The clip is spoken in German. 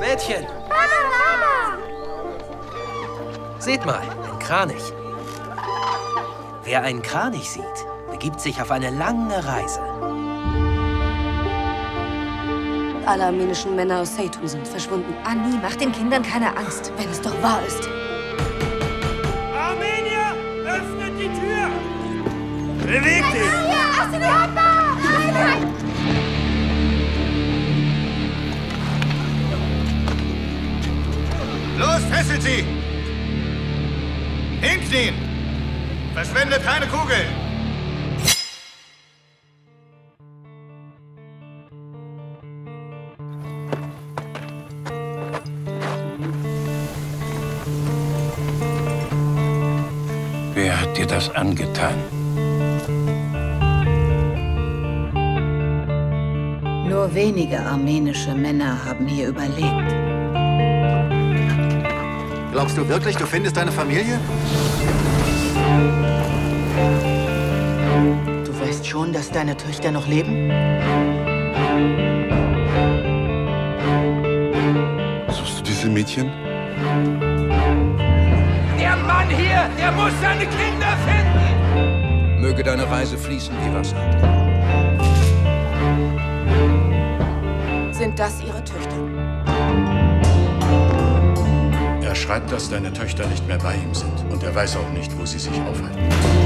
Mädchen! Seht mal, ein Kranich. Wer einen Kranich sieht, begibt sich auf eine lange Reise. Alle armenischen Männer aus Seytun sind verschwunden. Anni, mach den Kindern keine Angst, wenn es doch wahr ist. Armenier, öffnet die Tür! Beweg dich! Los, fesselt sie! Ihn! Verschwendet keine Kugeln! Wer hat dir das angetan? Nur wenige armenische Männer haben hier überlebt. Glaubst du wirklich, du findest deine Familie? Du weißt schon, dass deine Töchter noch leben? Suchst du diese Mädchen? Der Mann hier, der muss seine Kinder finden! Möge deine Reise fließen wie Wasser. Sind das ihre Töchter? Schreibt, dass deine Töchter nicht mehr bei ihm sind. Und er weiß auch nicht, wo sie sich aufhalten.